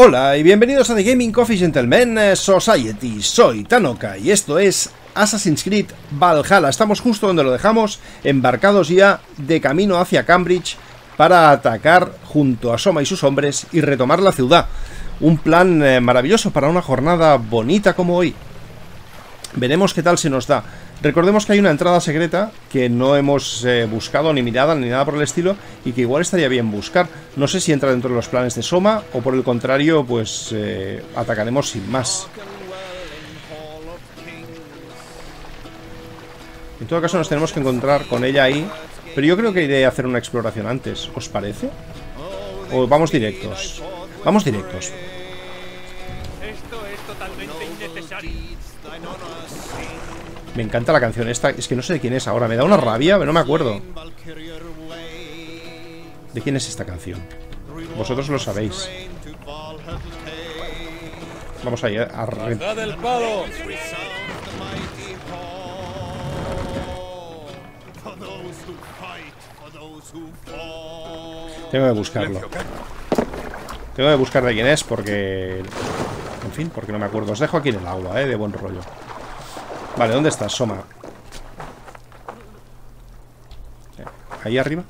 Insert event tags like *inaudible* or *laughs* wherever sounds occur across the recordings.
Hola y bienvenidos a The Gaming Coffee Gentlemen Society. Soy Tanoka y esto es Assassin's Creed Valhalla. Estamos justo donde lo dejamos, embarcados ya de camino hacia Cambridge para atacar junto a Soma y sus hombres y retomar la ciudad. Un plan eh, maravilloso para una jornada bonita como hoy. Veremos qué tal se nos da. Recordemos que hay una entrada secreta que no hemos eh, buscado ni mirada ni nada por el estilo y que igual estaría bien buscar. No sé si entra dentro de los planes de Soma o por el contrario, pues eh, atacaremos sin más. En todo caso nos tenemos que encontrar con ella ahí, pero yo creo que iré a hacer una exploración antes, ¿os parece? ¿O vamos directos? Vamos directos. Esto es totalmente innecesario. Me encanta la canción esta. Es que no sé de quién es ahora. Me da una rabia, pero no me acuerdo. ¿De quién es esta canción? Vosotros lo sabéis. Vamos a ir a... re- ¡Dad el palo! Tengo que buscarlo. Tengo que buscar de quién es porque... En fin, porque no me acuerdo. Os dejo aquí en el agua, ¿eh? De buen rollo. Vale, ¿dónde estás, Soma? ¿Ahí arriba?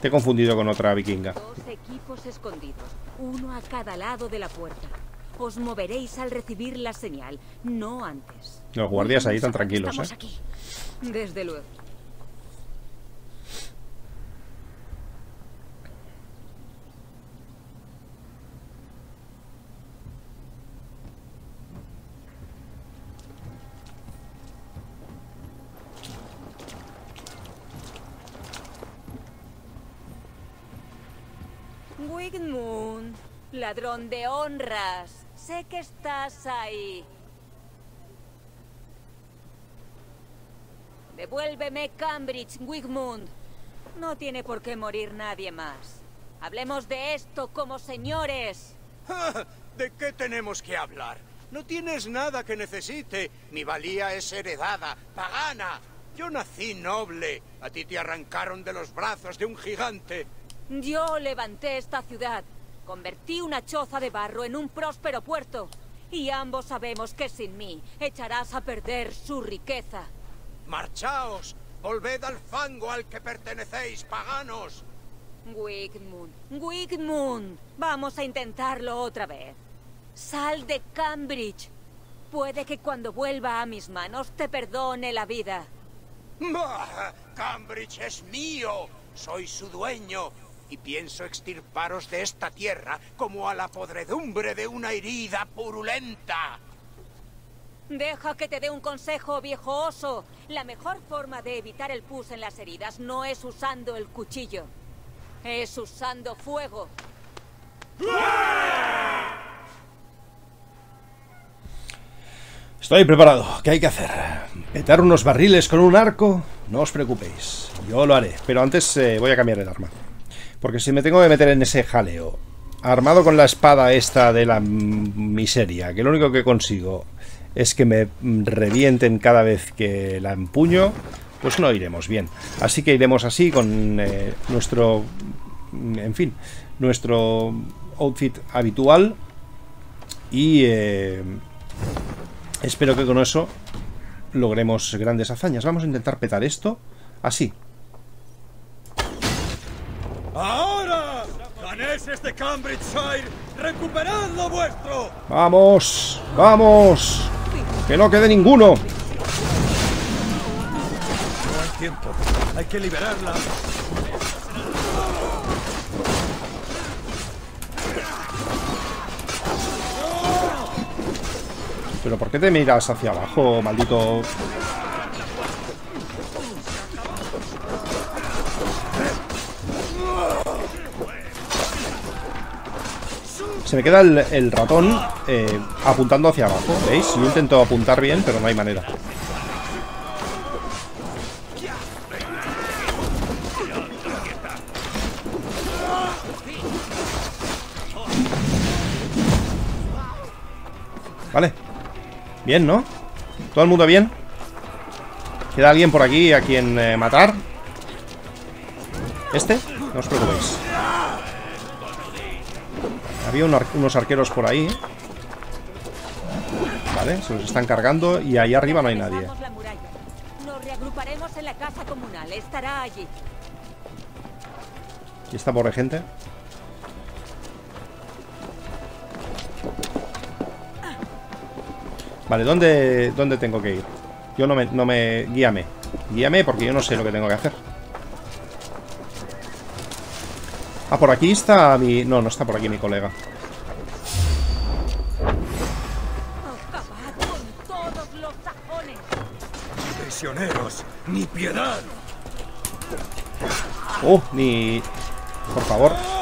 Te he confundido con otra vikinga. Dos equipos escondidos, uno a cada lado de la puerta. Os moveréis al recibir la señal, no antes. Los guardias ahí tan tranquilos, Estamos ¿eh? aquí. Desde luego. Wigmund, ladrón de honras, sé que estás ahí. Devuélveme Cambridge, Wigmund. No tiene por qué morir nadie más. Hablemos de esto como señores. *laughs* ¿De qué tenemos que hablar? No tienes nada que necesite. Mi valía es heredada, pagana. Yo nací noble. A ti te arrancaron de los brazos de un gigante. Yo levanté esta ciudad, convertí una choza de barro en un próspero puerto. Y ambos sabemos que sin mí echarás a perder su riqueza. Marchaos. Volved al fango al que pertenecéis, paganos. Wigmund, Wigmund, vamos a intentarlo otra vez. Sal de Cambridge. Puede que cuando vuelva a mis manos te perdone la vida. Bah, Cambridge es mío. Soy su dueño. Y pienso extirparos de esta tierra como a la podredumbre de una herida purulenta. Deja que te dé un consejo, viejo oso. La mejor forma de evitar el pus en las heridas no es usando el cuchillo. Es usando fuego. Estoy preparado. ¿Qué hay que hacer? ¿Petar unos barriles con un arco? No os preocupéis. Yo lo haré. Pero antes eh, voy a cambiar el arma. Porque si me tengo que meter en ese jaleo, armado con la espada esta de la miseria, que lo único que consigo es que me revienten cada vez que la empuño, pues no iremos bien. Así que iremos así con eh, nuestro, en fin, nuestro outfit habitual y eh, espero que con eso logremos grandes hazañas. Vamos a intentar petar esto así. ¡Ahora! ¡Daneses de Cambridgeshire! ¡Recuperad lo vuestro! ¡Vamos! ¡Vamos! ¡Que no quede ninguno! No hay tiempo. Hay que liberarla. ¿Pero por qué te miras hacia abajo, maldito? Se me queda el, ratón eh, apuntando hacia abajo, ¿veis? Yo intento apuntar bien, pero no hay manera. Vale. Bien, ¿no? ¿Todo el mundo bien? ¿Queda alguien por aquí a quien eh, matar? ¿Este? No os preocupéis. Había un ar- unos arqueros por ahí. Vale, se los están cargando y ahí arriba no hay nadie. Nos reagruparemos en la casa comunal. Estará allí. ¿Y esta pobre gente? Vale, ¿dónde, ¿dónde tengo que ir? Yo no me, no me... Guíame. Guíame porque yo no sé lo que tengo que hacer. Ah, por aquí está mi... No, no está por aquí mi colega. Prisioneros, ni piedad. Oh, ni... Por favor.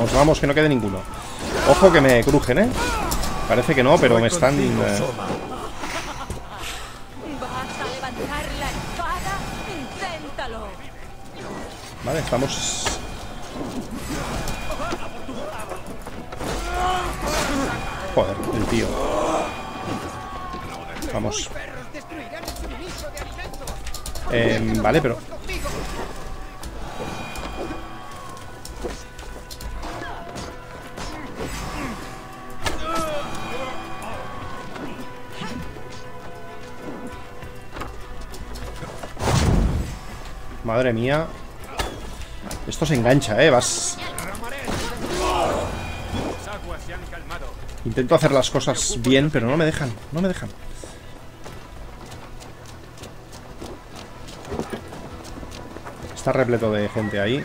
Vamos, vamos, que no quede ninguno. Ojo que me crujen, ¿eh? Parece que no, pero me están... Eh. Vale, estamos... Joder, el tío. Vamos. Em, vale, pero... Madre mía. Esto se engancha, ¿eh? Vas... Intento hacer las cosas bien, pero no me dejan. No me dejan. Está repleto de gente ahí.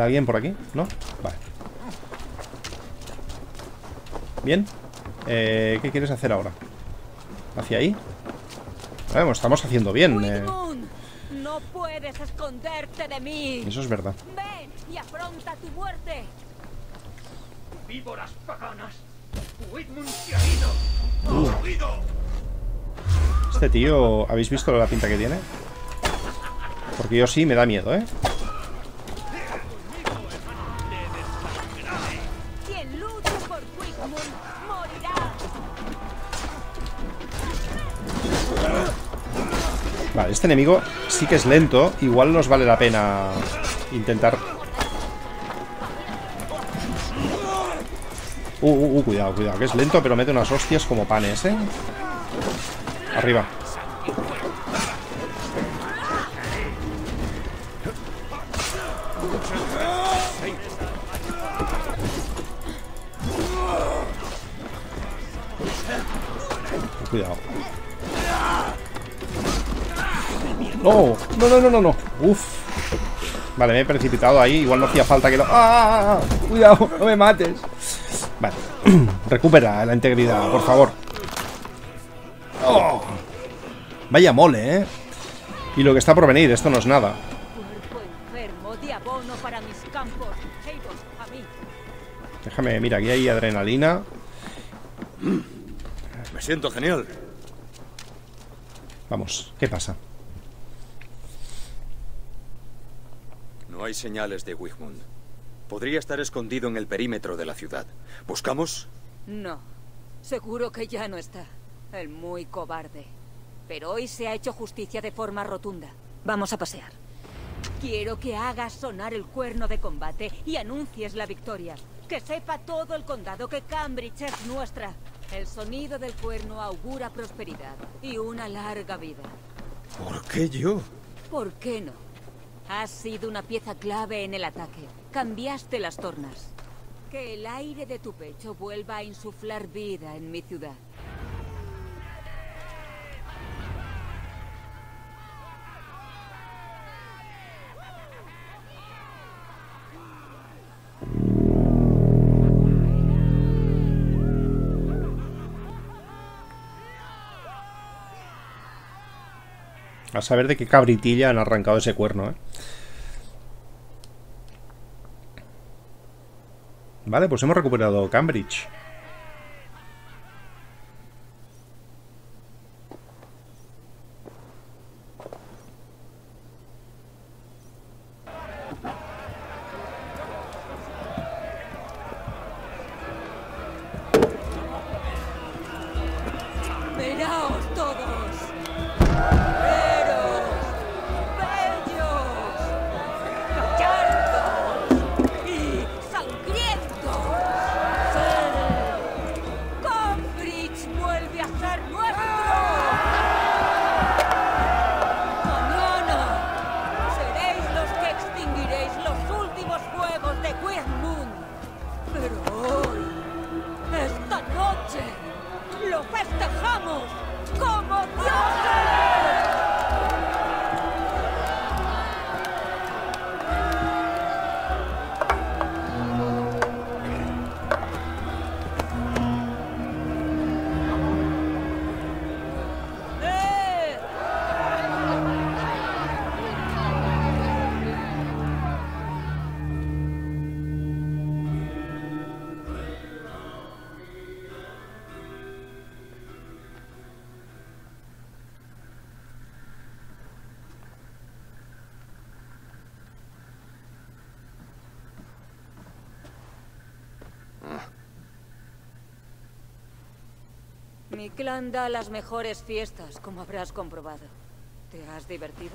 ¿Queda alguien por aquí? ¿No? Vale. Bien. Eh, ¿Qué quieres hacer ahora? ¿Hacia ahí? Vamos, estamos haciendo bien. eh. Wigmund, no puedes esconderte de mí. Eso es verdad. Ven y afronta tu muerte. ¡Víboras paganas! ¡Whitmund se ha ido! ¡Ha huido! Este tío, ¿habéis visto la pinta que tiene? Porque yo sí me da miedo, ¿eh? Este enemigo sí que es lento. Igual nos vale la pena intentar... Uh, uh, uh, cuidado, cuidado, que es lento, pero mete unas hostias como panes, ¿eh? Arriba. No, no, no, no, no, no. Uf. Vale, me he precipitado ahí. Igual no hacía falta que lo. ¡Ah! Cuidado, no me mates. Vale. *clears throat* Recupera la integridad, por favor. Oh. Vaya mole, ¿eh? Y lo que está por venir, esto no es nada. Déjame, mira, aquí hay adrenalina. Me siento genial. Vamos, ¿qué pasa? No hay señales de Wigmund. Podría estar escondido en el perímetro de la ciudad. ¿Buscamos? No. Seguro que ya no está. El muy cobarde. Pero hoy se ha hecho justicia de forma rotunda. Vamos a pasear. Quiero que hagas sonar el cuerno de combate y anuncies la victoria. Que sepa todo el condado que Cambridge es nuestra. El sonido del cuerno augura prosperidad y una larga vida. ¿Por qué yo? ¿Por qué no? Has sido una pieza clave en el ataque. Cambiaste las tornas. Que el aire de tu pecho vuelva a insuflar vida en mi ciudad. A saber de qué cabritilla han arrancado ese cuerno, ¿eh? Vale, pues hemos recuperado Cambridge. Mi clan da las mejores fiestas, como habrás comprobado. ¿Te has divertido?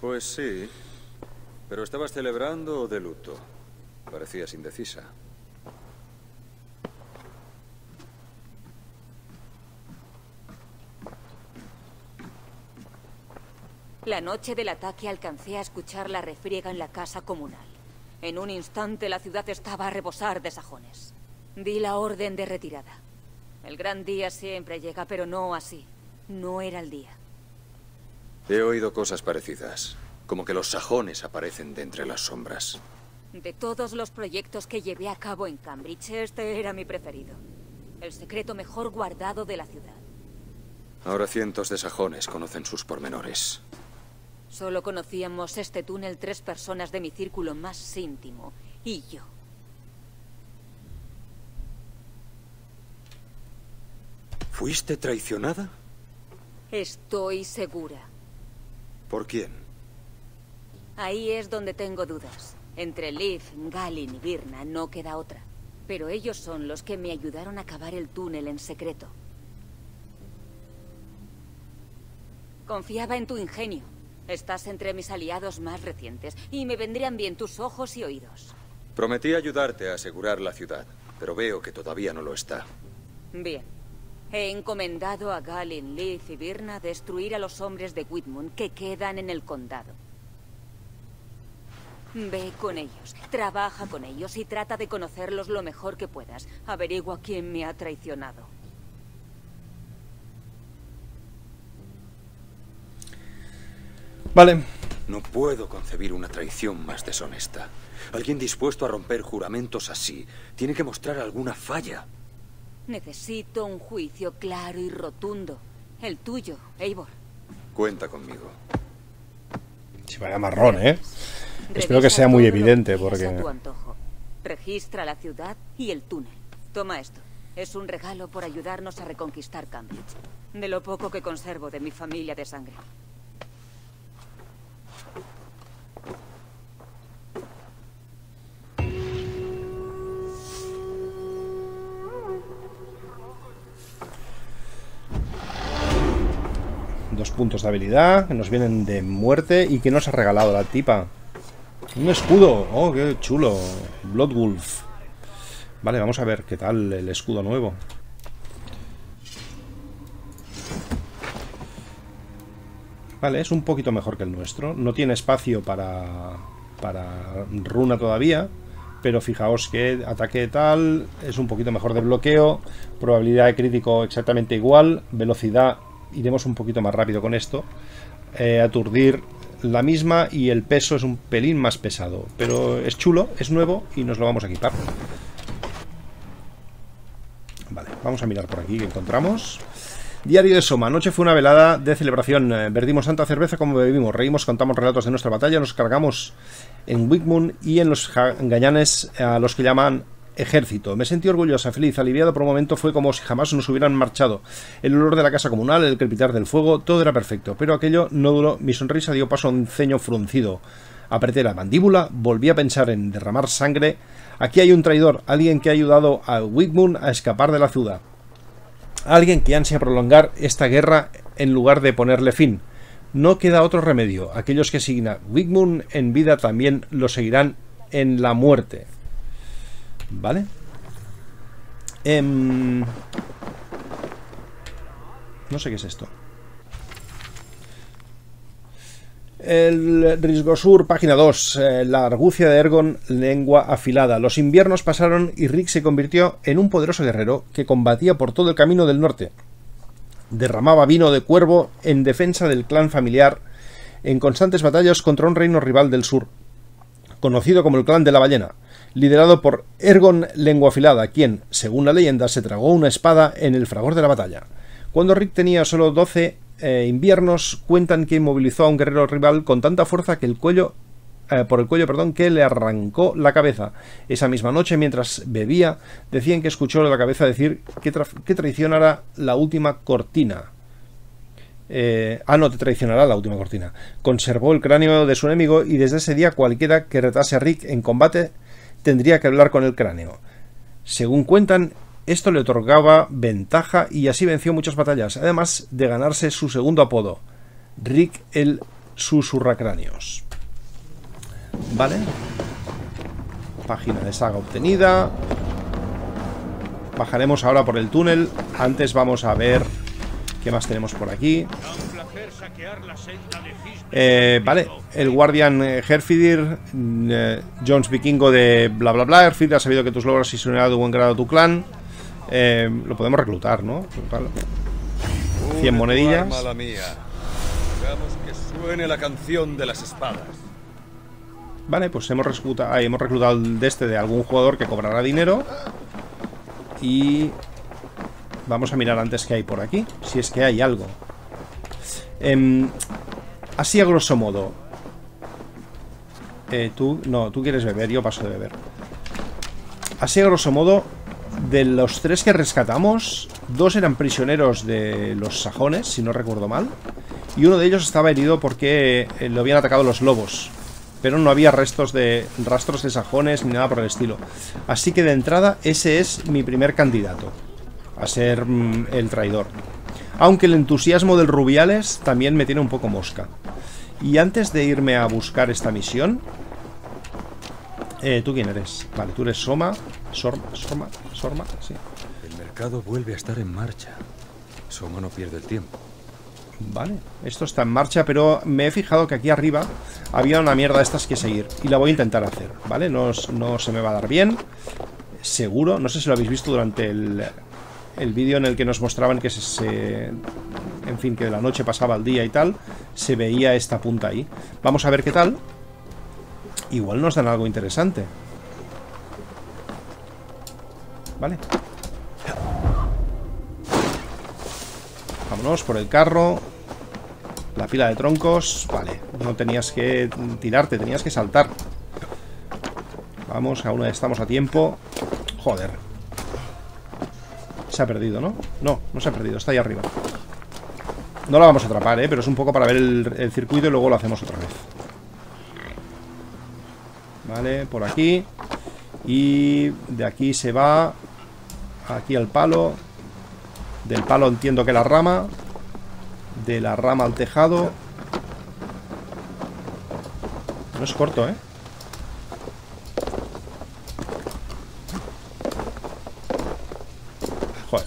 Pues sí. Pero estabas celebrando o de luto. Parecías indecisa. La noche del ataque alcancé a escuchar la refriega en la casa comunal. En un instante la ciudad estaba a rebosar de sajones. Di la orden de retirada. El gran día siempre llega, pero no así. No era el día. He oído cosas parecidas. Como que los sajones aparecen de entre las sombras. De todos los proyectos que llevé a cabo en Cambridge, este era mi preferido. El secreto mejor guardado de la ciudad. Ahora cientos de sajones conocen sus pormenores. Solo conocíamos este túnel tres personas de mi círculo más íntimo, y yo. ¿Fuiste traicionada? Estoy segura. ¿Por quién? Ahí es donde tengo dudas. Entre Liv, Galin y Virna no queda otra. Pero ellos son los que me ayudaron a cavar el túnel en secreto. Confiaba en tu ingenio. Estás entre mis aliados más recientes y me vendrían bien tus ojos y oídos. Prometí ayudarte a asegurar la ciudad, pero veo que todavía no lo está. Bien. He encomendado a Galin, Liv y Virna destruir a los hombres de Whitmund que quedan en el condado. Ve con ellos, trabaja con ellos y trata de conocerlos lo mejor que puedas. Averigua quién me ha traicionado. Vale. No puedo concebir una traición más deshonesta. Alguien dispuesto a romper juramentos así tiene que mostrar alguna falla. Necesito un juicio claro y rotundo. El tuyo, Eivor. Cuenta conmigo. Si vaya marrón, ¿eh? Espero que sea muy evidente, porque... a tu antojo. Registra la ciudad y el túnel. Toma esto. Es un regalo por ayudarnos a reconquistar Cambridge. De lo poco que conservo de mi familia de sangre. Dos puntos de habilidad que nos vienen de muerte y que nos ha regalado la tipa. Un escudo. Oh, qué chulo. Bloodwolf. Vale, vamos a ver qué tal el escudo nuevo. Vale, es un poquito mejor que el nuestro. No tiene espacio para, para runa todavía. Pero fijaos que ataque tal es un poquito mejor de bloqueo. Probabilidad de crítico exactamente igual. Velocidad iremos un poquito más rápido con esto. Eh, aturdir la misma y el peso es un pelín más pesado. Pero es chulo, es nuevo y nos lo vamos a equipar. Vale, vamos a mirar por aquí que encontramos. Diario de Soma. Anoche fue una velada de celebración. Eh, Verdimos tanta cerveza como bebimos. Reímos, contamos relatos de nuestra batalla. Nos cargamos en Wigmund y en los gañanes a los que llaman ejército. Me sentí orgullosa, feliz, aliviado por un momento. Fue como si jamás nos hubieran marchado. El olor de la casa comunal, el crepitar del fuego, todo era perfecto. Pero aquello no duró. Mi sonrisa dio paso a un ceño fruncido. Apreté la mandíbula, volví a pensar en derramar sangre. Aquí hay un traidor, alguien que ha ayudado a Wigmund a escapar de la ciudad. Alguien que ansia prolongar esta guerra en lugar de ponerle fin. No queda otro remedio. Aquellos que siguen Wigmund en vida también lo seguirán en la muerte. ¿Vale? Em, No sé qué es esto. El Risgosur, página 2. eh, la argucia de Ergon, lengua afilada. Los inviernos pasaron y Rick se convirtió en un poderoso guerrero que combatía por todo el camino del norte. Derramaba vino de cuervo en defensa del clan familiar en constantes batallas contra un reino rival del sur, conocido como el clan de la ballena, liderado por Ergon Lengua Afilada, quien, según la leyenda, se tragó una espada en el fragor de la batalla. Cuando Rick tenía solo 12 eh, inviernos, cuentan que inmovilizó a un guerrero rival con tanta fuerza que el cuello eh, por el cuello, perdón, que le arrancó la cabeza. Esa misma noche, mientras bebía, decían que escuchó la cabeza decir que, tra que traicionara la última cortina. Eh, ah, no, te traicionará la última cortina. Conservó el cráneo de su enemigo y desde ese día cualquiera que retase a Rick en combate tendría que hablar con el cráneo. Según cuentan, esto le otorgaba ventaja y así venció muchas batallas, además de ganarse su segundo apodo, Rick el Susurracráneos. Vale. Página de saga obtenida. Bajaremos ahora por el túnel. Antes vamos a ver qué más tenemos por aquí. Eh, vale, el guardián eh, Herfidir, eh, Jones vikingo de bla bla bla. Herfidir ha sabido que tus logros y su unidad de buen grado a tu clan. Eh, lo podemos reclutar, ¿no? Reclutarlo. 100 monedillas. Hagamos que suene la canción de las espadas. Vale, pues hemos reclutado, ah, hemos reclutado el de este de algún jugador que cobrará dinero. Y vamos a mirar antes que hay por aquí, si es que hay algo. Em, así a grosso modo. Eh, tú, no, tú quieres beber, yo paso de beber. Así a grosso modo, de los tres que rescatamos, dos eran prisioneros de los sajones, si no recuerdo mal. Y uno de ellos estaba herido porque eh, lo habían atacado los lobos pero no había restos de rastros de sajones ni nada por el estilo. Así que de entrada ese es mi primer candidato a ser mm, el traidor. Aunque el entusiasmo del Rubiales también me tiene un poco mosca. Y antes de irme a buscar esta misión... Eh, ¿Tú quién eres? Vale, tú eres Soma. Sorma, Sorma, Sorma, sí. El mercado vuelve a estar en marcha. Soma no pierde el tiempo. Vale, esto está en marcha, pero me he fijado que aquí arriba había una mierda de estas que seguir. Y la voy a intentar hacer, ¿vale? No, no se me va a dar bien. Seguro, no sé si lo habéis visto durante el, el vídeo en el que nos mostraban que se, En fin, que de la noche pasaba al día y tal. Se veía esta punta ahí. Vamos a ver qué tal. Igual nos dan algo interesante. Vale. Vámonos por el carro. La pila de troncos. Vale, no tenías que tirarte, tenías que saltar. Vamos, aún estamos a tiempo. Joder. Se ha perdido, ¿no? No, no se ha perdido, está ahí arriba. No la vamos a atrapar, ¿eh? Pero es un poco para ver el, el circuito y luego lo hacemos otra vez. Vale, por aquí. Y de aquí se va aquí al palo. Del palo entiendo que la rama. De la rama al tejado. No es corto, ¿eh? Joder.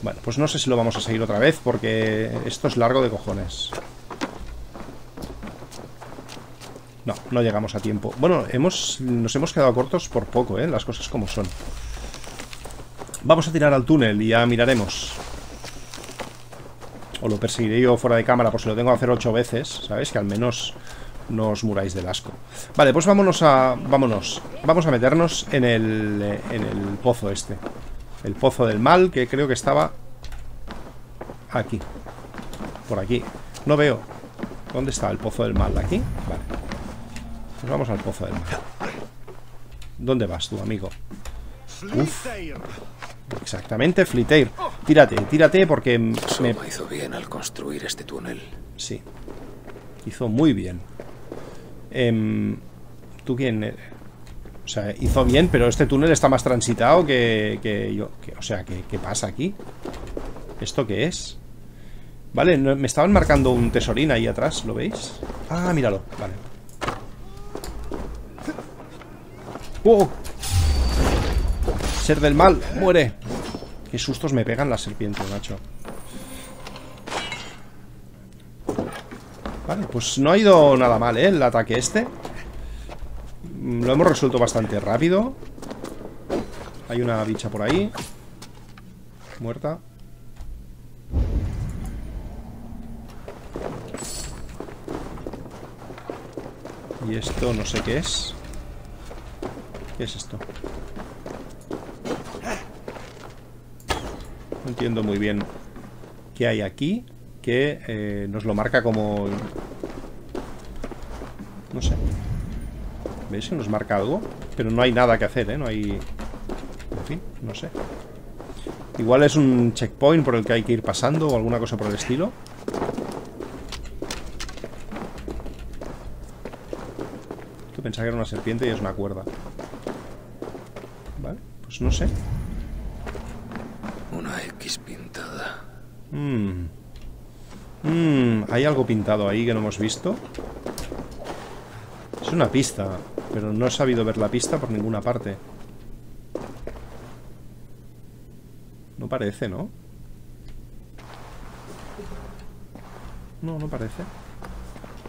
Bueno, pues no sé si lo vamos a seguir otra vez porque esto es largo de cojones. No, no llegamos a tiempo. Bueno, hemos, nos hemos quedado cortos por poco, ¿eh? Las cosas como son. Vamos a tirar al túnel y ya miraremos. O lo perseguiré yo fuera de cámara por si lo tengo que hacer ocho veces, ¿sabes? Que al menos no os muráis del asco. Vale, pues vámonos a... Vámonos. Vamos a meternos en el, en el pozo este. El pozo del mal, que creo que estaba Aquí. Por aquí. No veo. ¿Dónde está el pozo del mal? ¿Aquí? Vale. Pues vamos al pozo del mal. ¿Dónde vas tú, amigo? Uf. Exactamente, Flitair. Tírate, tírate porque me... Hizo bien al construir este túnel. Sí. Hizo muy bien. Em, ¿Tú quién eres? O sea, hizo bien, pero este túnel está más transitado que, que yo. que- o sea, ¿qué, ¿qué pasa aquí? ¿Esto qué es? Vale, me estaban marcando un tesorín ahí atrás, ¿lo veis? Ah, míralo, vale. ¡Oh! Ser del mal, muere. Qué sustos me pegan las serpientes, macho. Vale, pues no ha ido nada mal, ¿eh? El ataque este. Mm, Lo hemos resuelto bastante rápido. Hay una bicha por ahí. Muerta. Y esto no sé qué es. ¿Qué es esto? No entiendo muy bien qué hay aquí que eh, nos lo marca como... No sé. ¿Veis que nos marca algo? Pero no hay nada que hacer, ¿eh? No hay... En fin, no sé. Igual es un checkpoint por el que hay que ir pasando o alguna cosa por el estilo. Pensaba que era una serpiente y es una cuerda. Vale, pues no sé. Una X pintada. Mmm. Mmm, hay algo pintado ahí que no hemos visto. Es una pista, pero no he sabido ver la pista por ninguna parte. No parece, ¿no? No, no parece.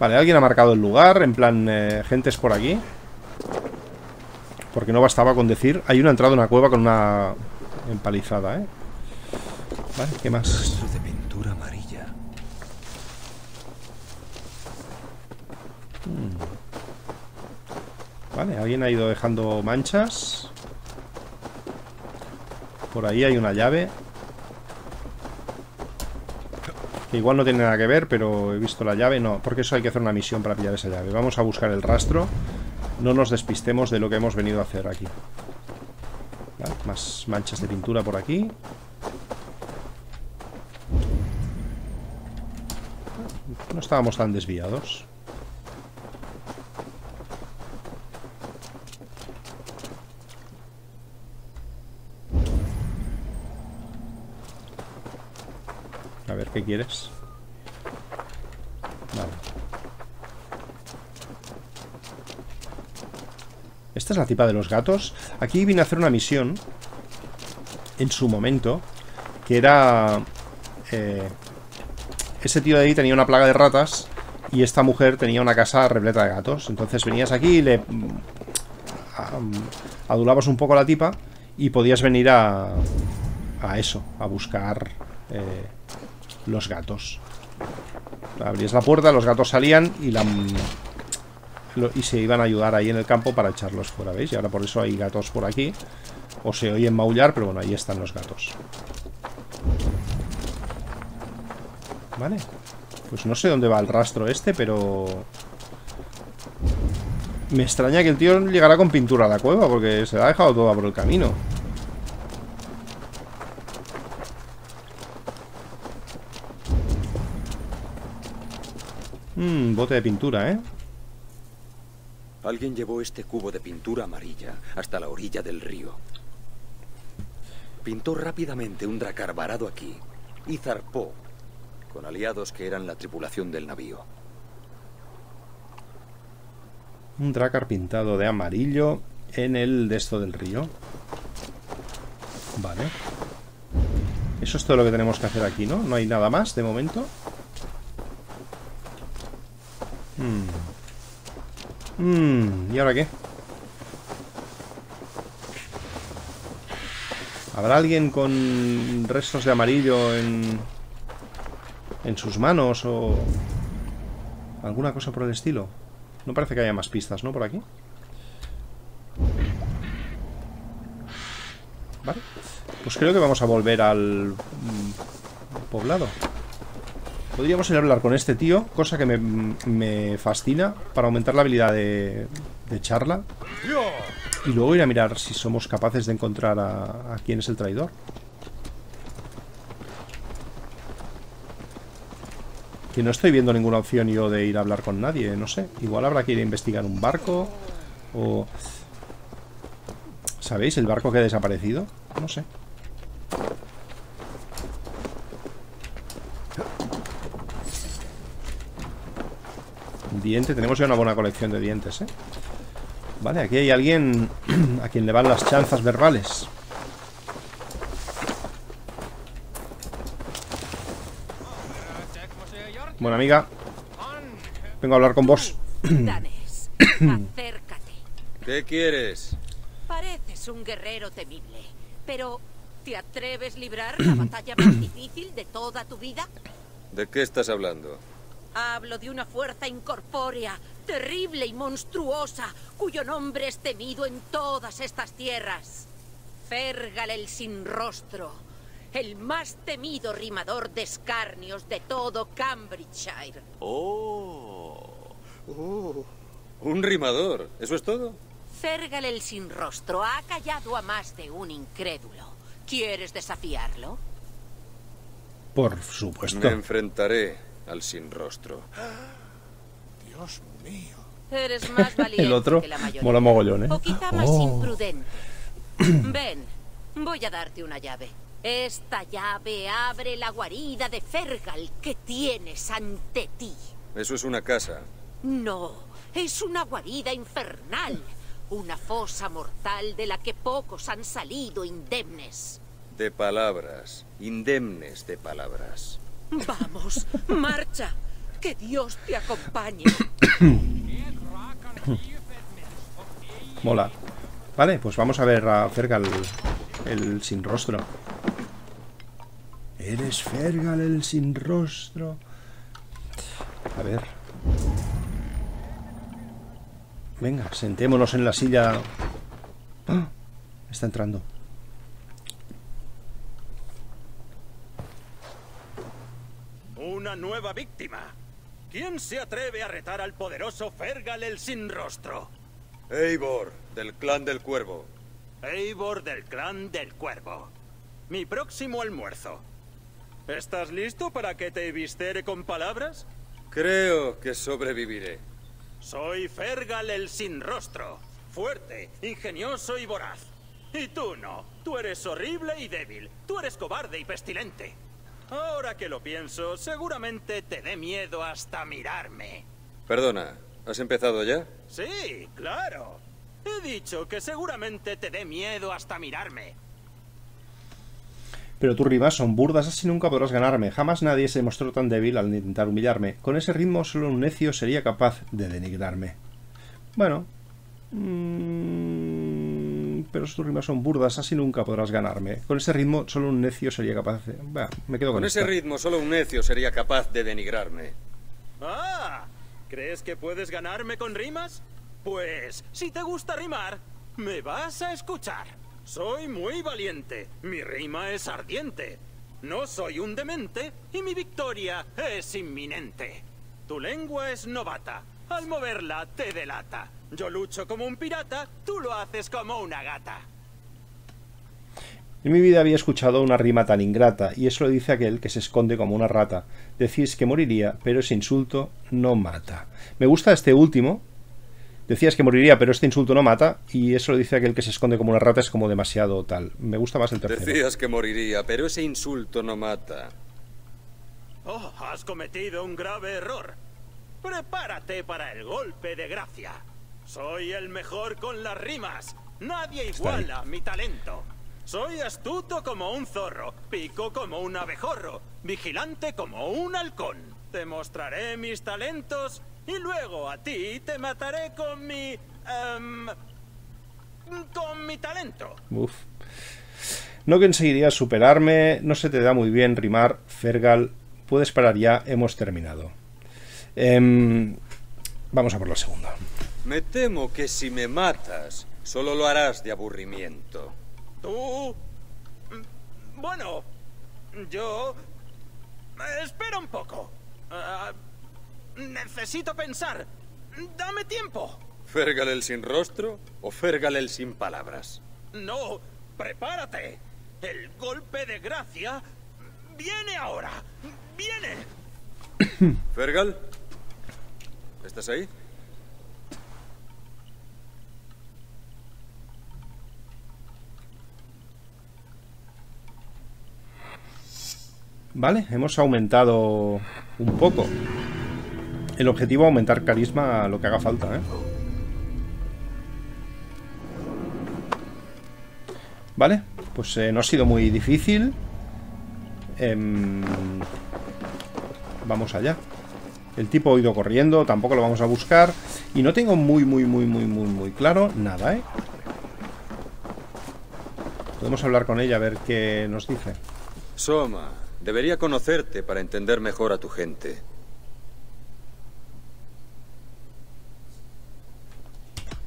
Vale, alguien ha marcado el lugar, en plan, eh, gente es por aquí. Porque no bastaba con decir, hay una entrada a una cueva con una empalizada, ¿eh? Vale, ¿qué más? De pintura amarilla. Vale, alguien ha ido dejando manchas. Por ahí hay una llave. Que igual no tiene nada que ver, pero he visto la llave. No, porque eso hay que hacer una misión para pillar esa llave. Vamos a buscar el rastro. No nos despistemos de lo que hemos venido a hacer aquí. Vale, más manchas de pintura por aquí. No estábamos tan desviados. Quieres? Vale. Esta es la tipa de los gatos. Aquí vine a hacer una misión en su momento que era... eh, ese tío de ahí tenía una plaga de ratas y esta mujer tenía una casa repleta de gatos. Entonces venías aquí y le a- adulabas un poco a la tipa y podías venir a, a eso, a buscar eh, los gatos. Abrías la puerta, los gatos salían y la se iban a ayudar ahí en el campo para echarlos fuera, ¿veis? Y ahora por eso hay gatos por aquí. O se oyen maullar, pero bueno, ahí están los gatos. Vale. Pues no sé dónde va el rastro este, pero... Me extraña que el tío llegara con pintura a la cueva, porque se la ha dejado toda por el camino. Mmm, bote de pintura, ¿eh? Alguien llevó este cubo de pintura amarilla hasta la orilla del río. Pintó rápidamente un dracar varado aquí y zarpó con aliados que eran la tripulación del navío. Un dracar pintado de amarillo en el de esto del río. Vale. Eso es todo lo que tenemos que hacer aquí, ¿no? No hay nada más de momento. Hmm. Hmm, ¿Y ahora qué? ¿Habrá alguien con restos de amarillo en, en sus manos o alguna cosa por el estilo? No parece que haya más pistas, ¿no? Por aquí. Vale. Pues creo que vamos a volver al mm, poblado. Podríamos ir a hablar con este tío, cosa que me, me fascina, para aumentar la habilidad de, de charla. Y luego ir a mirar si somos capaces de encontrar a, a quién es el traidor. Que no estoy viendo ninguna opción yo de ir a hablar con nadie, no sé. Igual habrá que ir a investigar un barco o... ¿Sabéis? El barco que ha desaparecido. No sé. Diente, tenemos ya una buena colección de dientes, ¿eh? Vale, aquí hay alguien *clears throat* a quien le van las chanzas verbales. Bueno, amiga. Vengo a hablar con vos. Danes, acércate. ¿Qué quieres? Pareces un guerrero temible, pero ¿te atreves a librar la batalla más difícil de toda tu vida? ¿De qué estás hablando? Hablo de una fuerza incorpórea, terrible y monstruosa, cuyo nombre es temido en todas estas tierras. Fergal el sin rostro, el más temido rimador de escarnios de todo Cambridgeshire. Oh. Oh. Un rimador. ¿Eso es todo? Fergal el sin rostro ha callado a más de un incrédulo. ¿Quieres desafiarlo? Por supuesto. Me enfrentaré al sin rostro. Dios mío. Eres más *laughs* valiente El otro que la mayoría. mola mogollón, ¿eh? O quizá más Oh. imprudente. *clears throat* Ven, voy a darte una llave. Esta llave abre la guarida de Fergal que tienes ante ti. Eso es una casa. No, es una guarida infernal. Una fosa mortal de la que pocos han salido indemnes. De palabras. Indemnes de palabras. Vamos, marcha. Que Dios te acompañe. Mola. Vale, pues vamos a ver a Fergal, el sin rostro. Eres Fergal, el sin rostro. A ver. Venga, sentémonos en la silla. ¡Ah! Está entrando. Una nueva víctima. ¿Quién se atreve a retar al poderoso Fergal el sin rostro? Eivor, del clan del cuervo. Eivor del clan del cuervo. Mi próximo almuerzo. ¿Estás listo para que te vistere con palabras? Creo que sobreviviré. Soy Fergal el sin rostro. Fuerte, ingenioso y voraz. Y tú no. Tú eres horrible y débil. Tú eres cobarde y pestilente. Ahora que lo pienso, seguramente te dé miedo hasta mirarme. Perdona, ¿has empezado ya? Sí, claro. He dicho que seguramente te dé miedo hasta mirarme. Pero tus rimas son burdas, así nunca podrás ganarme. Jamás nadie se mostró tan débil al intentar humillarme. Con ese ritmo solo un necio sería capaz de denigrarme. Bueno. mm, pero tus rimas son burdas, así nunca podrás ganarme. Con ese ritmo solo un necio sería capaz de... Bah, me quedo con, Con ese esta. ritmo solo un necio sería capaz de denigrarme. Ah, ¿crees que puedes ganarme con rimas? Pues, si te gusta rimar, me vas a escuchar. Soy muy valiente, mi rima es ardiente. No soy un demente y mi victoria es inminente. Tu lengua es novata, al moverla te delata. Yo lucho como un pirata, tú lo haces como una gata. En mi vida había escuchado una rima tan ingrata, y eso lo dice aquel que se esconde como una rata. Decís que moriría, pero ese insulto no mata. Me gusta este último. Decías que moriría, pero este insulto no mata, y eso lo dice aquel que se esconde como una rata, es como demasiado tal. Me gusta más el tercero. Decías que moriría, pero ese insulto no mata. Oh, has cometido un grave error. Prepárate para el golpe de gracia. Soy el mejor con las rimas. Nadie iguala mi talento. Soy astuto como un zorro, pico como un abejorro, vigilante como un halcón. Te mostraré mis talentos y luego a ti te mataré con mi... em, con mi talento. Uf. No conseguirías superarme, no se te da muy bien rimar, Fergal. Puedes parar ya, hemos terminado. Em, vamos a por la segunda. Me temo que si me matas, solo lo harás de aburrimiento. Tú... Bueno, yo... Espera un poco. Ah, necesito pensar. Dame tiempo. ¿Fergal el sin rostro o Fergal el sin palabras? No, prepárate. El golpe de gracia viene ahora. Viene. *coughs* ¿Fergal? ¿Estás ahí? Vale, hemos aumentado un poco. El objetivo es aumentar carisma a lo que haga falta, ¿eh? Vale, pues eh, no ha sido muy difícil. Em, vamos allá. El tipo ha ido corriendo, tampoco lo vamos a buscar. Y no tengo muy, muy, muy, muy, muy, muy claro nada, ¿eh? Podemos hablar con ella a ver qué nos dice. Soma, debería conocerte para entender mejor a tu gente.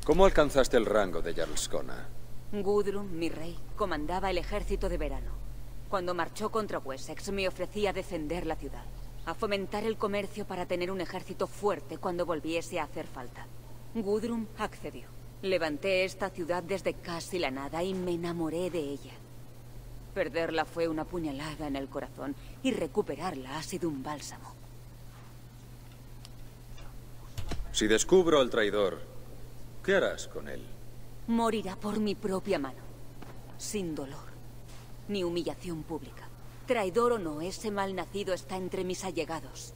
¿Cómo alcanzaste el rango de Jarls Kona? Gudrun, mi rey, comandaba el ejército de verano. Cuando marchó contra Wessex me ofrecía defender la ciudad, a fomentar el comercio para tener un ejército fuerte cuando volviese a hacer falta. Gudrun accedió. Levanté esta ciudad desde casi la nada y me enamoré de ella. Perderla fue una puñalada en el corazón y recuperarla ha sido un bálsamo. Si descubro al traidor, ¿qué harás con él? Morirá por mi propia mano. Sin dolor. Ni humillación pública. Traidor o no, ese malnacido está entre mis allegados.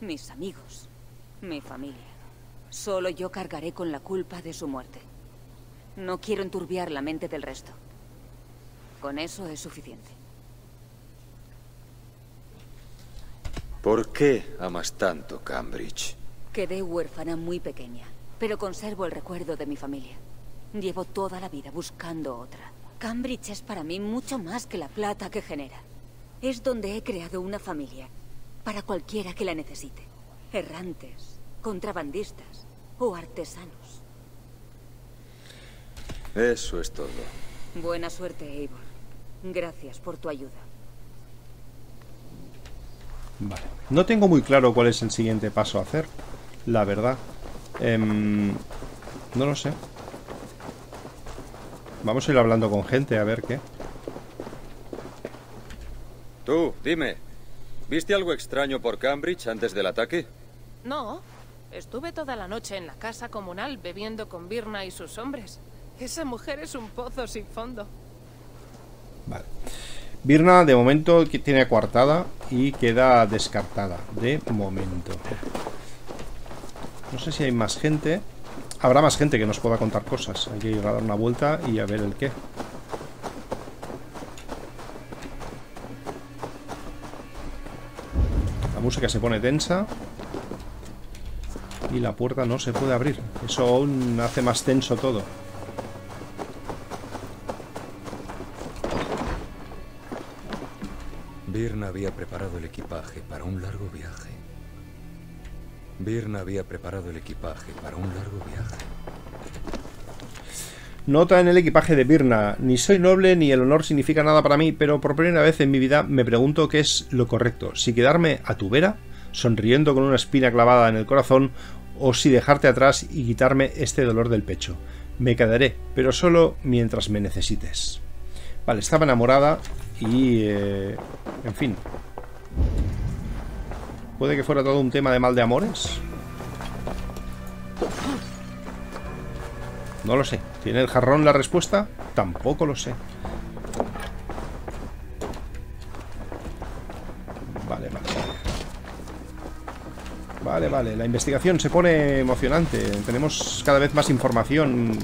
Mis amigos. Mi familia. Solo yo cargaré con la culpa de su muerte. No quiero enturbiar la mente del resto. Con eso es suficiente. ¿Por qué amas tanto Cambridge? Quedé huérfana muy pequeña, pero conservo el recuerdo de mi familia. Llevo toda la vida buscando otra. Cambridge es para mí mucho más que la plata que genera. Es donde he creado una familia, para cualquiera que la necesite. Errantes, contrabandistas o artesanos. Eso es todo. Buena suerte, Eivor. Gracias por tu ayuda. Vale. No tengo muy claro cuál es el siguiente paso a hacer. La verdad. Em, no lo sé. Vamos a ir hablando con gente a ver qué. Tú, dime. ¿Viste algo extraño por Cambridge antes del ataque? No, estuve toda la noche en la casa comunal bebiendo con Birna y sus hombres. Esa mujer es un pozo sin fondo. Vale. Birna de momento tiene coartada y queda descartada. De momento. No sé si hay más gente. Habrá más gente que nos pueda contar cosas. Hay que ir a dar una vuelta y a ver el qué. La música se pone tensa. Y la puerta no se puede abrir. Eso aún hace más tenso todo. Birna había preparado el equipaje para un largo viaje. Birna había preparado el equipaje para un largo viaje. Nota en el equipaje de Birna. Ni soy noble ni el honor significa nada para mí, pero por primera vez en mi vida me pregunto qué es lo correcto. Si quedarme a tu vera, sonriendo con una espina clavada en el corazón, o si dejarte atrás y quitarme este dolor del pecho. Me quedaré, pero solo mientras me necesites. Vale, estaba enamorada y... eh, en fin. Puede que fuera todo un tema de mal de amores. No lo sé. ¿Tiene el jarrón la respuesta? Tampoco lo sé. Vale, vale. Vale, vale. La investigación se pone emocionante. Tenemos cada vez más información.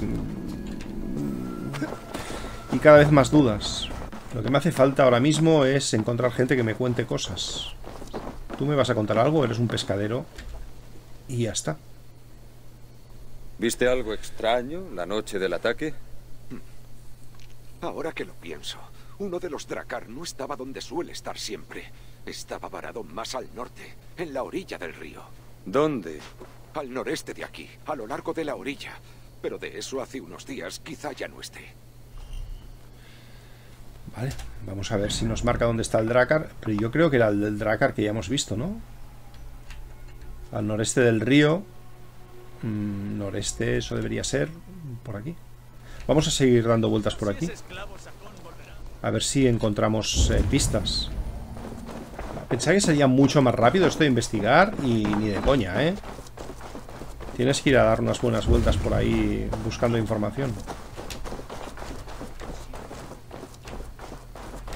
Y cada vez más dudas. Lo que me hace falta ahora mismo es encontrar gente que me cuente cosas. Tú me vas a contar algo, eres un pescadero. Y ya está. ¿Viste algo extraño la noche del ataque? Ahora que lo pienso, uno de los Dracar no estaba donde suele estar siempre. Estaba varado más al norte, en la orilla del río. ¿Dónde? Al noreste de aquí, a lo largo de la orilla. Pero de eso hace unos días quizá ya no esté. Vale, vamos a ver si nos marca dónde está el Dracar. Pero yo creo que era el del Dracar que ya hemos visto, ¿no? Al noreste del río. Mm, noreste, eso debería ser por aquí. Vamos a seguir dando vueltas por aquí. A ver si encontramos eh, pistas. Pensaba que sería mucho más rápido esto de investigar y ni de coña, ¿eh? Tienes que ir a dar unas buenas vueltas por ahí buscando información.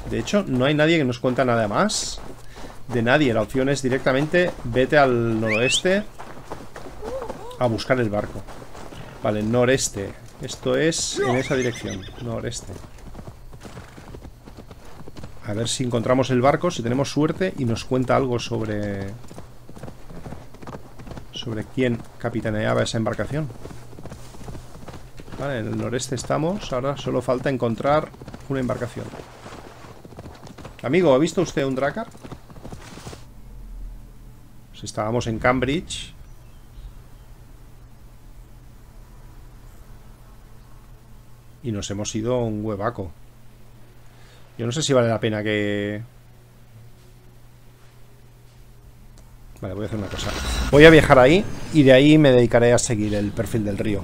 De hecho, no hay nadie que nos cuenta nada más. De nadie. La opción es directamente vete al noroeste a buscar el barco. Vale, noreste. Esto es en esa dirección. Noreste. A ver si encontramos el barco, si tenemos suerte y nos cuenta algo sobre... Sobre quién capitaneaba esa embarcación. Vale, en el noreste estamos. Ahora solo falta encontrar una embarcación. Amigo, ¿ha visto usted un Dracar? Pues estábamos en Cambridge. Y nos hemos ido un huevaco. Yo no sé si vale la pena que... Vale, voy a hacer una cosa. Voy a viajar ahí y de ahí me dedicaré a seguir el perfil del río.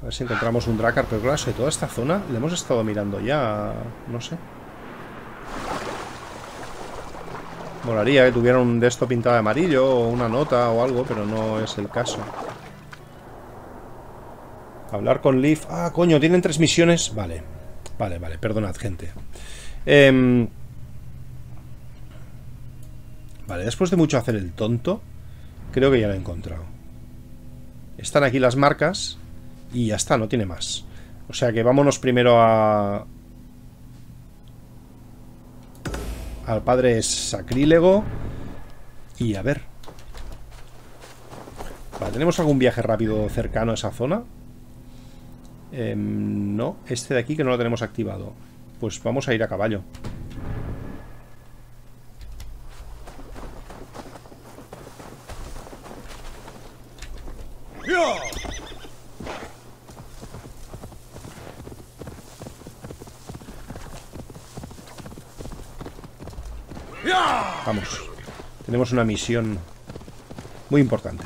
A ver si encontramos un Dracar. Pero claro, de toda esta zona le hemos estado mirando ya... No sé. Molaría que tuviera un de esto pintado de amarillo o una nota o algo, pero no es el caso. Hablar con Leaf. Ah, coño, tienen tres misiones. Vale. Vale, vale, perdonad, gente. Em, vale, después de mucho hacer el tonto, creo que ya lo he encontrado. Están aquí las marcas y ya está, no tiene más. O sea que vámonos primero a... Al padre sacrílego y a ver. Vale, ¿tenemos algún viaje rápido cercano a esa zona? Em, no, este de aquí que no lo tenemos activado. Pues vamos a ir a caballo. Vamos. Tenemos una misión muy importante.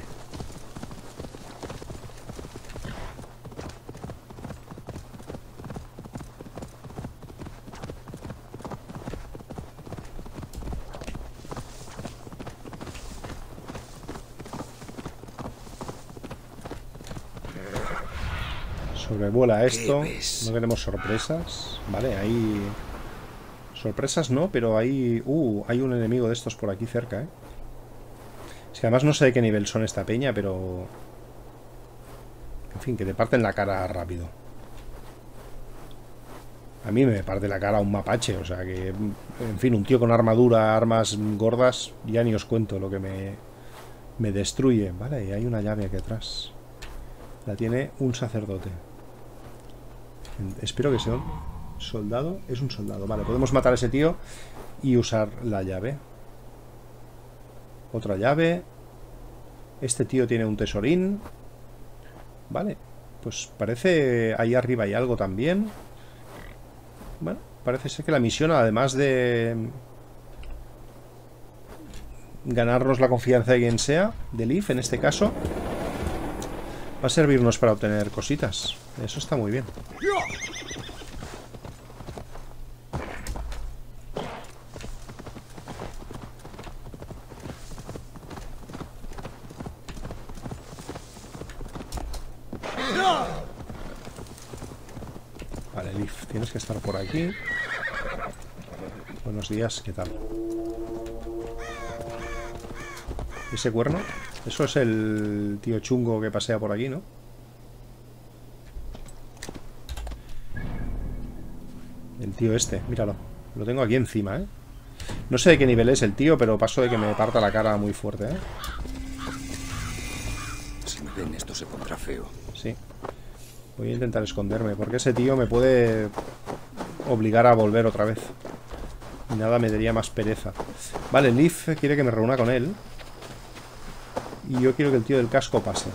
Sobrevuela esto. No queremos sorpresas. Vale, ahí... Sorpresas no, pero hay... Uh, hay un enemigo de estos por aquí cerca, ¿eh? Que además no sé de qué nivel son esta peña, pero... En fin, que te parten la cara rápido. A mí me parte la cara un mapache, o sea que... En fin, un tío con armadura, armas gordas, ya ni os cuento lo que me... Me destruye. Vale, y hay una llave aquí atrás. La tiene un sacerdote. Espero que sea soldado. Es un soldado. Vale, podemos matar a ese tío y usar la llave. Otra llave. Este tío tiene un tesorín. Vale. Pues parece... Ahí arriba hay algo también. Bueno, parece ser que la misión, además de... Ganarnos la confianza de quien sea, de Leaf en este caso, va a servirnos para obtener cositas. Eso está muy bien. Vale, Leaf, tienes que estar por aquí. Buenos días, ¿qué tal? ¿Ese cuerno? Eso es el tío chungo que pasea por aquí, ¿no? El tío este, míralo. Lo tengo aquí encima, ¿eh? No sé de qué nivel es el tío, pero paso de que me parta la cara muy fuerte, ¿eh? Si me ven, esto se pondrá feo. Sí. Voy a intentar esconderme, porque ese tío me puede obligar a volver otra vez. Y nada me daría más pereza. Vale, Leaf quiere que me reúna con él. Y yo quiero que el tío del casco pase.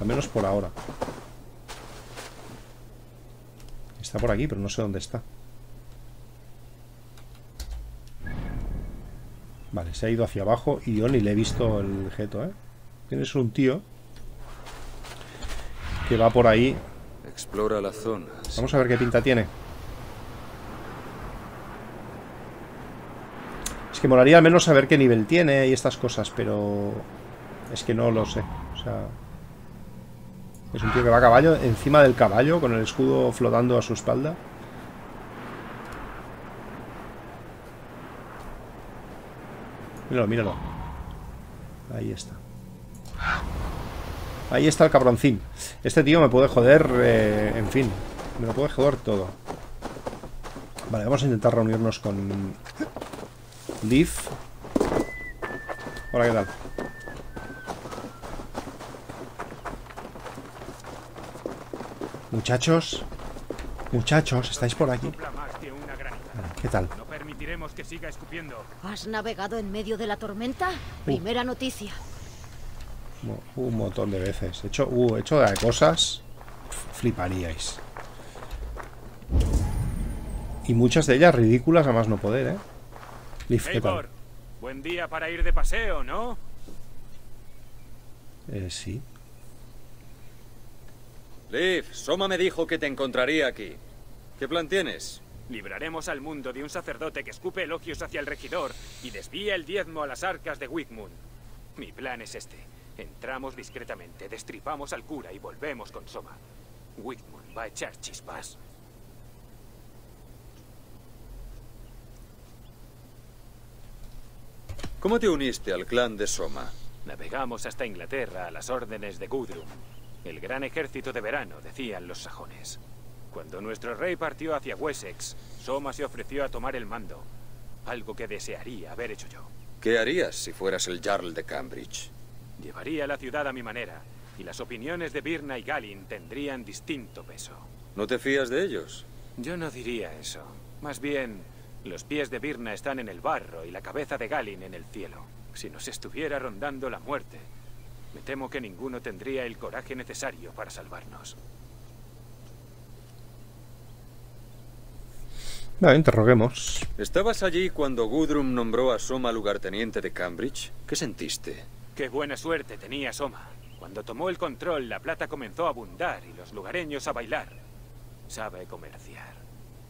Al menos por ahora. Está por aquí, pero no sé dónde está. Vale, se ha ido hacia abajo y yo ni le he visto el jeto, ¿eh? Tienes un tío que va por ahí. Explora la zona. Vamos a ver qué pinta tiene. Que molaría al menos saber qué nivel tiene y estas cosas, pero es que no lo sé. O sea, es un tío que va a caballo, encima del caballo, con el escudo flotando a su espalda. Míralo, míralo. Ahí está. Ahí está el cabroncín. Este tío me puede joder, eh, en fin. Me lo puede joder todo. Vale, vamos a intentar reunirnos con Leaf. Hola, ¿qué tal? Muchachos. Muchachos, ¿estáis por aquí? ¿Qué tal? No permitiremos que siga escupiendo. ¿Has navegado en medio de la tormenta? Primera noticia. Un montón de veces. He hecho, uh, he hecho de cosas. Fliparíais. Y muchas de ellas ridículas a más no poder, ¿eh? Leaf, ¿qué tal? Eivor, buen día para ir de paseo, ¿no? Eh, sí. Liv, Soma me dijo que te encontraría aquí. ¿Qué plan tienes? Libraremos al mundo de un sacerdote que escupe elogios hacia el regidor y desvía el diezmo a las arcas de Wigmund. Mi plan es este. Entramos discretamente, destripamos al cura y volvemos con Soma. Wigmund va a echar chispas. ¿Cómo te uniste al clan de Soma? Navegamos hasta Inglaterra a las órdenes de Gudrun. El gran ejército de verano, decían los sajones. Cuando nuestro rey partió hacia Wessex, Soma se ofreció a tomar el mando. Algo que desearía haber hecho yo. ¿Qué harías si fueras el Jarl de Cambridge? Llevaría la ciudad a mi manera, y las opiniones de Birna y Galin tendrían distinto peso. ¿No te fías de ellos? Yo no diría eso. Más bien, los pies de Birna están en el barro y la cabeza de Galin en el cielo. Si nos estuviera rondando la muerte, me temo que ninguno tendría el coraje necesario para salvarnos. Interroguemos. ¿Estabas allí cuando Gudrun nombró a Soma lugarteniente de Cambridge? ¿Qué sentiste? Qué buena suerte tenía Soma. Cuando tomó el control, la plata comenzó a abundar y los lugareños a bailar. Sabe comerciar.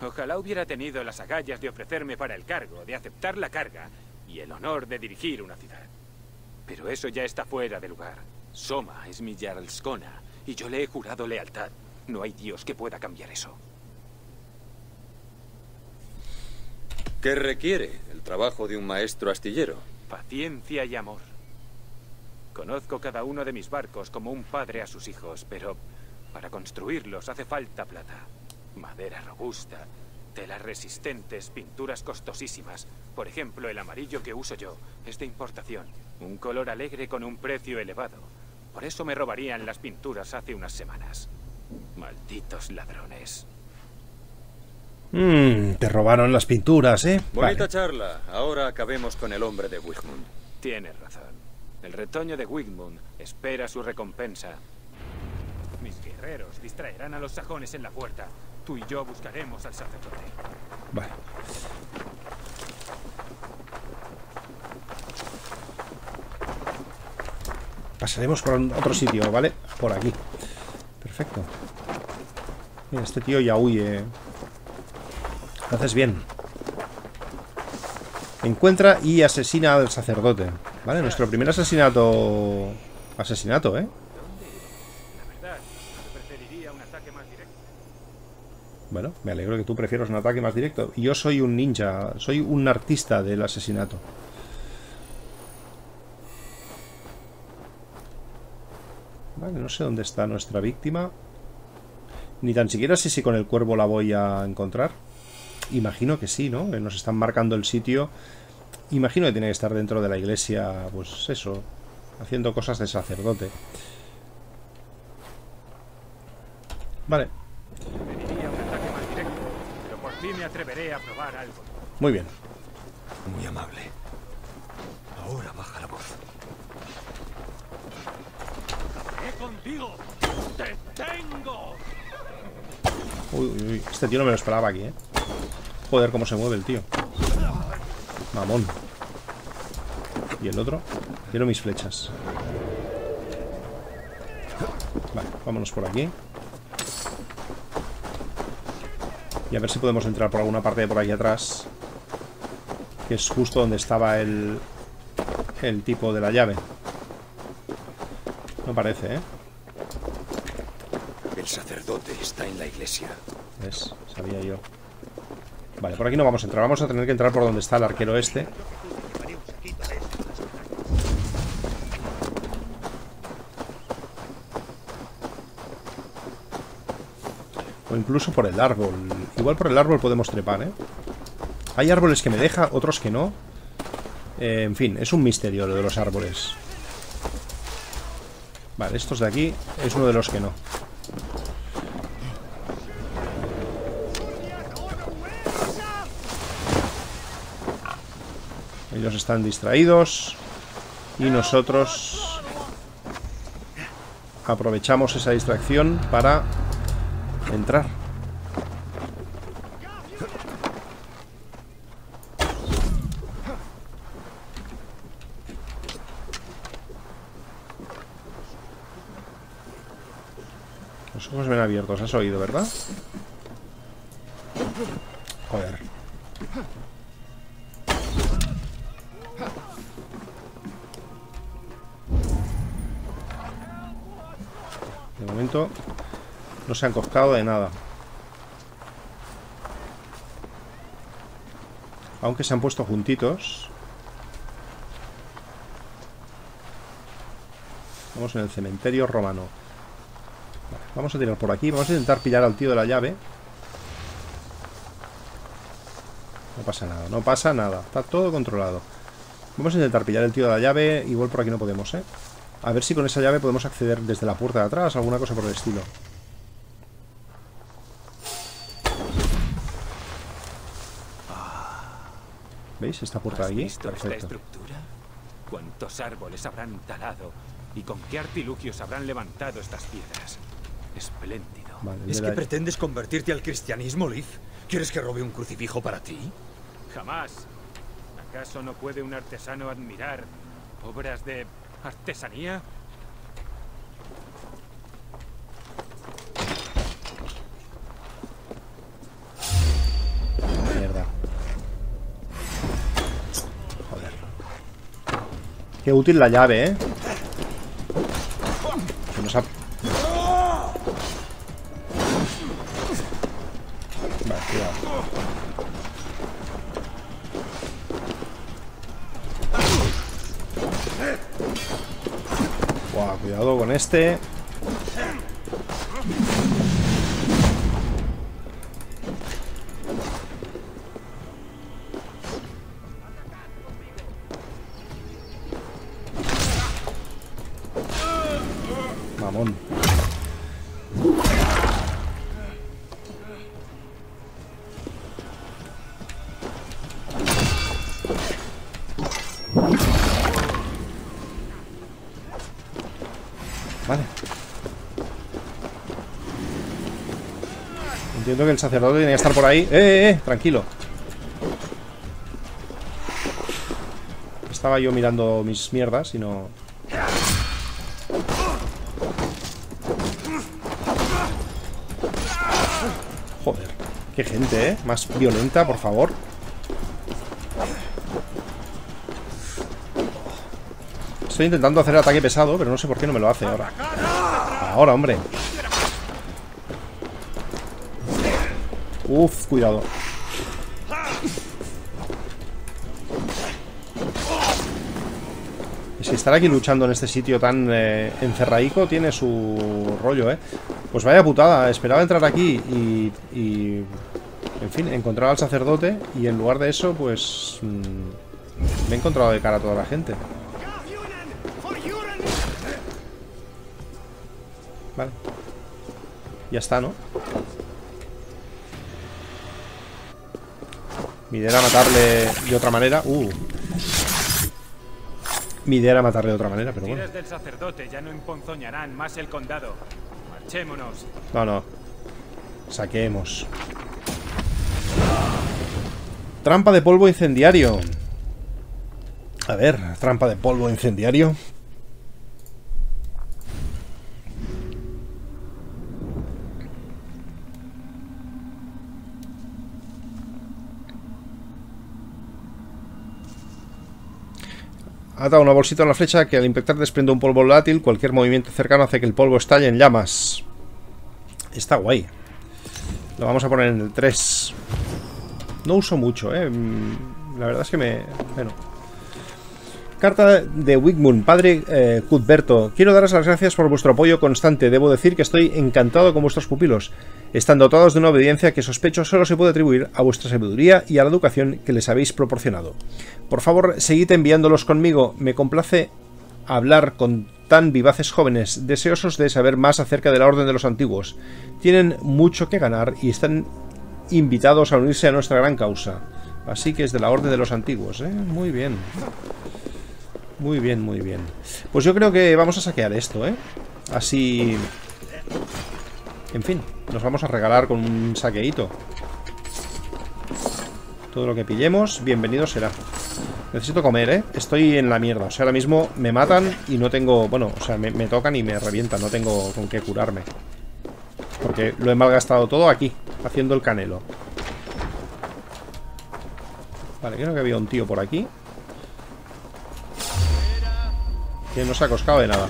Ojalá hubiera tenido las agallas de ofrecerme para el cargo, de aceptar la carga y el honor de dirigir una ciudad. Pero eso ya está fuera de lugar. Soma es mi Jarlskona y yo le he jurado lealtad. No hay Dios que pueda cambiar eso. ¿Qué requiere el trabajo de un maestro astillero? Paciencia y amor. Conozco cada uno de mis barcos como un padre a sus hijos, pero para construirlos hace falta plata. Madera robusta, telas resistentes, pinturas costosísimas. Por ejemplo, el amarillo que uso yo es de importación. Un color alegre con un precio elevado. Por eso me robarían las pinturas hace unas semanas. Malditos ladrones. Mmm, te robaron las pinturas, ¿eh? Bonita Vale. charla. Ahora acabemos con el hombre de Wigmund. Tienes razón. El retoño de Wigmund espera su recompensa. Mis guerreros distraerán a los sajones en la puerta. Tú y yo buscaremos al sacerdote. Vale. Pasaremos por otro sitio, ¿vale? Por aquí. Perfecto. Mira, este tío ya huye. Lo haces bien. Encuentra y asesina al sacerdote. Vale, nuestro primer asesinato... Asesinato, ¿eh? Bueno, me alegro que tú prefieras un ataque más directo. Yo soy un ninja, soy un artista del asesinato. Vale, no sé dónde está nuestra víctima. Ni tan siquiera sé si con el cuervo la voy a encontrar. Imagino que sí, ¿no? Nos están marcando el sitio. Imagino que tiene que estar dentro de la iglesia, pues eso, haciendo cosas de sacerdote. Vale, Preferiría un ataque más directo, pero por fin me atreveré a probar algo. muy bien. Muy amable. Ahora baja la voz. ¡He contigo! ¡Te tengo! Uy, uy, uy, este tío no me lo esperaba aquí, ¿eh? Joder, cómo se mueve el tío. Mamón. ¿Y el otro? Quiero mis flechas. Vale, vámonos por aquí. Y a ver si podemos entrar por alguna parte de por aquí atrás. Que es justo donde estaba el... El tipo de la llave. No parece, ¿eh? El sacerdote está en la iglesia. ¿Ves? Sabía yo. Vale, por aquí no vamos a entrar. Vamos a tener que entrar por donde está el arquero este. O incluso por el árbol. Igual por el árbol podemos trepar, ¿eh? Hay árboles que me deja, otros que no. Eh, en fin, es un misterio lo de los árboles. Vale, estos de aquí es uno de los que no. Ellos están distraídos. Y nosotros aprovechamos esa distracción para entrar. Los ojos has oído, ¿verdad? Joder. De momento no se han coscado de nada. Aunque se han puesto juntitos. Vamos en el cementerio romano. Vamos a tirar por aquí. Vamos a intentar pillar al tío de la llave. No pasa nada, no pasa nada. Está todo controlado. Vamos a intentar pillar el tío de la llave. Igual por aquí no podemos, ¿eh? A ver si con esa llave podemos acceder desde la puerta de atrás, alguna cosa por el estilo. ¿Veis? Esta puerta de aquí. esta Perfecto. estructura? ¿Cuántos árboles habrán talado? ¿Y con qué artilugios habrán levantado estas piedras? Espléndido. Vale, ¿Es que la- pretendes convertirte al cristianismo, Liv? ¿Quieres que robe un crucifijo para ti? Jamás. ¿Acaso no puede un artesano admirar obras de artesanía? Mierda. Joder. Qué útil la llave, ¿eh? Este. Vale. Entiendo que el sacerdote tenía que estar por ahí. ¡Eh, eh, eh! Tranquilo. Estaba yo mirando mis mierdas y no... Joder. Qué gente, ¿eh? Más violenta, por favor. Estoy intentando hacer el ataque pesado, pero no sé por qué no me lo hace ahora. Ahora, hombre. Uf, cuidado. Es que estar aquí luchando en este sitio tan eh, tiene su rollo, ¿eh? Pues vaya putada, esperaba entrar aquí y, y, En fin, encontrar al sacerdote y en lugar de eso, pues... mm, me he encontrado de cara a toda la gente. Vale. Ya está, ¿no? Mi idea era matarle de otra manera. Uh. Mi idea era matarle de otra manera, pero bueno. Del sacerdote ya no emponzoñarán más el condado. Marchémonos. No, no. Saquemos. Trampa de polvo incendiario. A ver, trampa de polvo incendiario. Ata una bolsita en la flecha que al impactar desprende un polvo volátil. Cualquier movimiento cercano hace que el polvo estalle en llamas. Está guay. Lo vamos a poner en el 3. No uso mucho, ¿eh? Mm, La verdad es que me... Bueno. Carta de Wigmund, padre eh, Cuthberto. Quiero daros las gracias por vuestro apoyo constante. Debo decir que estoy encantado con vuestros pupilos. Están dotados de una obediencia que sospecho solo se puede atribuir a vuestra sabiduría y a la educación que les habéis proporcionado. Por favor, seguid enviándolos conmigo. Me complace hablar con tan vivaces jóvenes, deseosos de saber más acerca de la Orden de los Antiguos. Tienen mucho que ganar y están invitados a unirse a nuestra gran causa. Así que es de la Orden de los Antiguos, ¿eh? Muy bien. Muy bien, muy bien. Pues yo creo que vamos a saquear esto, ¿eh? Así... En fin, nos vamos a regalar con un saqueíto. Todo lo que pillemos, bienvenido será. Necesito comer, ¿eh? Estoy en la mierda. O sea, ahora mismo me matan y no tengo... Bueno, o sea, me, me tocan y me revientan. No tengo con qué curarme. Porque lo he malgastado todo aquí, haciendo el canelo. Vale, creo que había un tío por aquí. Que no se ha coscado de nada.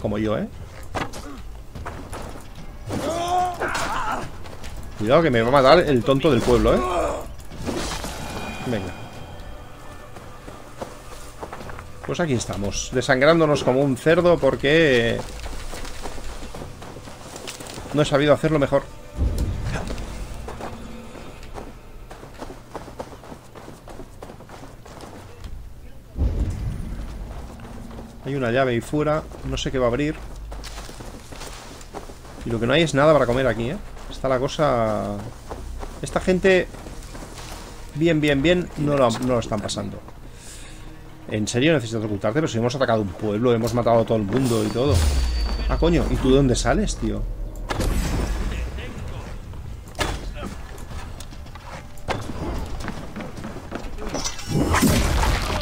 Como yo, ¿eh? Cuidado que me va a matar el tonto del pueblo, ¿eh? Venga. Pues aquí estamos, desangrándonos como un cerdo porque... No he sabido hacerlo mejor. Hay una llave ahí fuera. No sé qué va a abrir. Y lo que no hay es nada para comer aquí, ¿eh? Está la cosa... Esta gente... Bien, bien, bien, no lo, no lo están pasando. ¿En serio necesitas ocultarte? Pero si hemos atacado un pueblo, hemos matado a todo el mundo y todo. Ah, coño, ¿y tú de dónde sales, tío?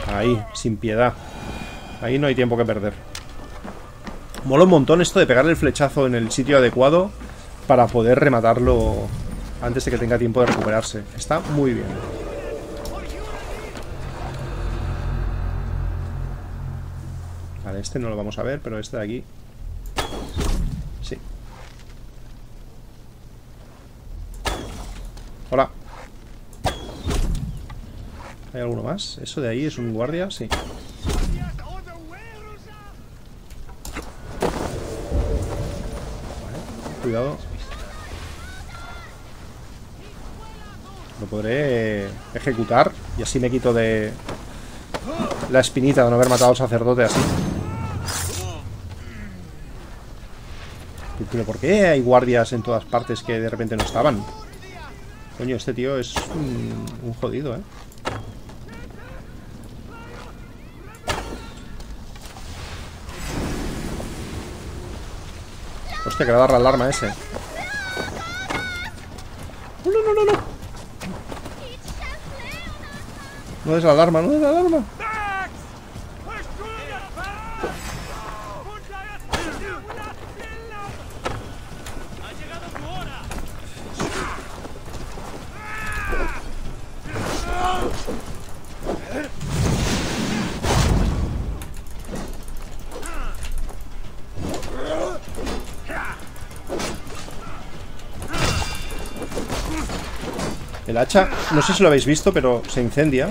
Ahí, sin piedad. Ahí no hay tiempo que perder. Mola un montón esto de pegarle el flechazo en el sitio adecuado para poder rematarlo antes de que tenga tiempo de recuperarse. Está muy bien. Vale, este no lo vamos a ver, pero este de aquí... Sí. Hola. ¿Hay alguno más? ¿Eso de ahí es un guardia? Sí. Cuidado. Lo podré ejecutar y así me quito de la espinita de no haber matado al sacerdote así. Pero ¿por qué hay guardias en todas partes que de repente no estaban? Coño, este tío es un, un jodido, ¿eh? Hostia, que le va la alarma ese. No, no, no, no. No es la alarma, no es la alarma. El hacha, no sé si lo habéis visto, pero se incendia.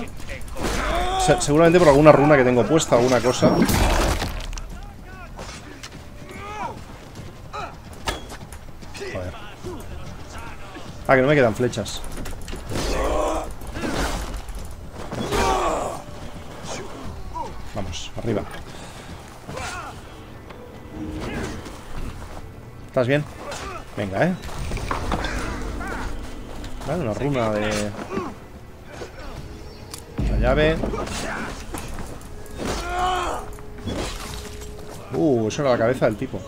Se- seguramente por alguna runa que tengo puesta, alguna cosa. Joder. Ah, que no me quedan flechas. Vamos, arriba. ¿Estás bien? Venga, ¿eh? Vale, una runa de... La llave. Uh, eso era la cabeza del tipo.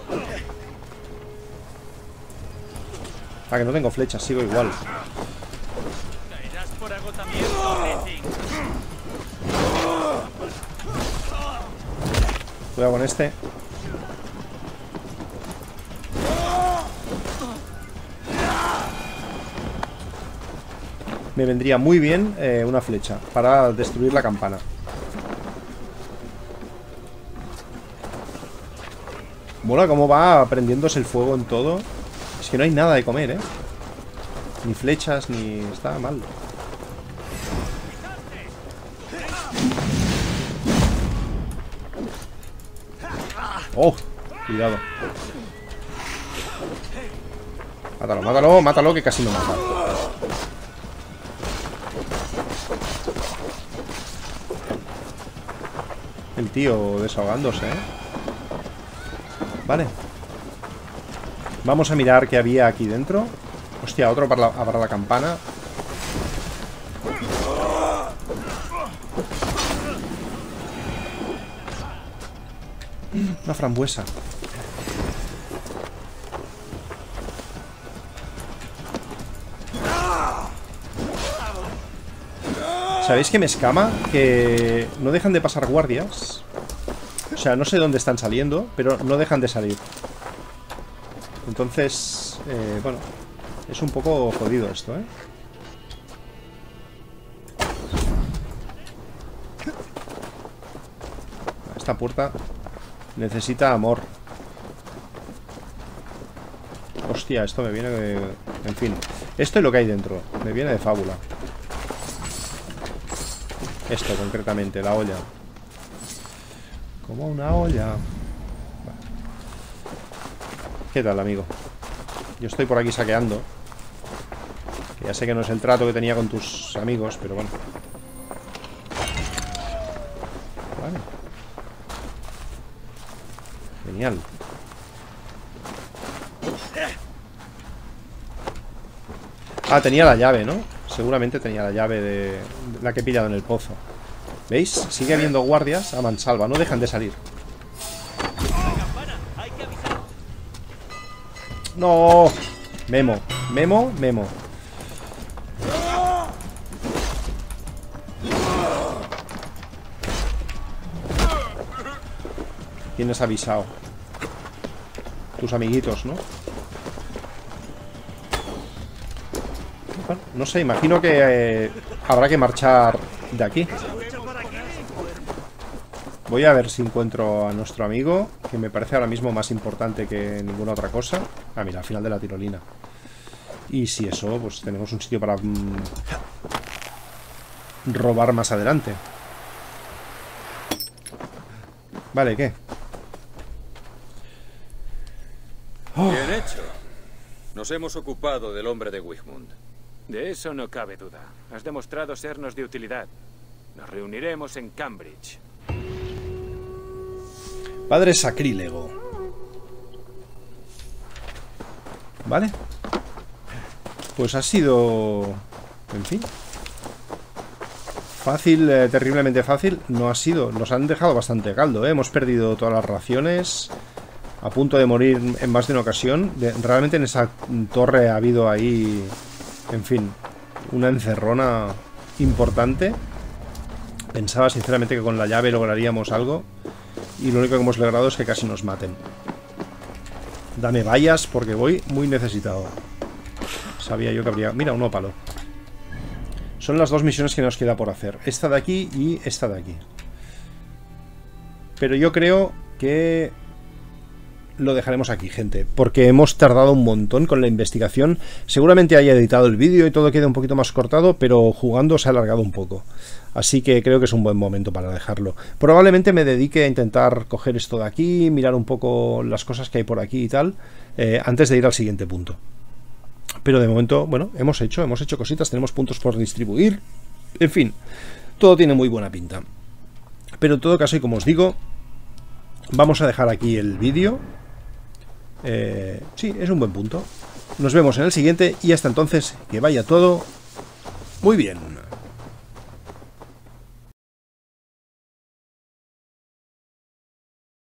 Ah, que no tengo flechas, sigo igual. Cuidado con este. Me vendría muy bien eh, una flecha para destruir la campana. Mola cómo va prendiéndose el fuego en todo. Es que no hay nada de comer, ¿eh? Ni flechas, ni... Está mal. ¡Oh! Cuidado. Mátalo, mátalo, mátalo, que casi no mata. Tío desahogándose, ¿eh? Vale. Vamos a mirar qué había aquí dentro. Hostia, otro para la, para la campana. Una frambuesa. ¿Sabéis que me escama? Que no dejan de pasar guardias. O sea, no sé dónde están saliendo, pero no dejan de salir. Entonces, eh, bueno, es un poco jodido esto, ¿eh? Esta puerta necesita amor. Hostia, esto me viene de... En fin, esto es lo que hay dentro. Me viene de fábula. Esto concretamente, la olla. Como una olla. ¿Qué tal, amigo? Yo estoy por aquí saqueando. Que ya sé que no es el trato que tenía con tus amigos, pero bueno. Vale. Genial. Ah, tenía la llave, ¿no? Seguramente tenía la llave de la que he pillado en el pozo. ¿Veis? Sigue habiendo guardias a mansalva, no dejan de salir. No, Memo, Memo, Memo. Tienes avisado. Tus amiguitos, ¿no? Bueno, no sé, imagino que eh, habrá que marchar de aquí. Voy a ver si encuentro a nuestro amigo, que me parece ahora mismo más importante que ninguna otra cosa. Ah, mira, al final de la tirolina. Y si eso, pues tenemos un sitio para mm, robar más adelante. Vale, ¿qué? Oh. Bien hecho. Nos hemos ocupado del hombre de Wigmund. De eso no cabe duda. Has demostrado sernos de utilidad. Nos reuniremos en Cambridge. Padre sacrílego. Vale. Pues ha sido... En fin. Fácil, eh, terriblemente fácil. No ha sido. Nos han dejado bastante caldo, ¿eh? Hemos perdido todas las raciones. A punto de morir en más de una ocasión. realmente en esa torre ha habido ahí... En fin. Una encerrona importante. Pensaba sinceramente que con la llave lograríamos algo. Y lo único que hemos logrado es que casi nos maten. Dame vallas porque voy muy necesitado. Sabía yo que habría... Mira, un ópalo. Son las dos misiones que nos queda por hacer. Esta de aquí y esta de aquí. Pero yo creo que lo dejaremos aquí, gente, porque hemos tardado un montón con la investigación. Seguramente haya editado el vídeo y todo queda un poquito más cortado, pero jugando se ha alargado un poco. Así que creo que es un buen momento para dejarlo. Probablemente me dedique a intentar coger esto de aquí, mirar un poco las cosas que hay por aquí y tal, eh, antes de ir al siguiente punto. Pero de momento, bueno, hemos hecho, hemos hecho cositas, tenemos puntos por distribuir. En fin, todo tiene muy buena pinta. Pero en todo caso, y como os digo, vamos a dejar aquí el vídeo. Eh, sí, es un buen punto. Nos vemos en el siguiente y hasta entonces que vaya todo muy bien.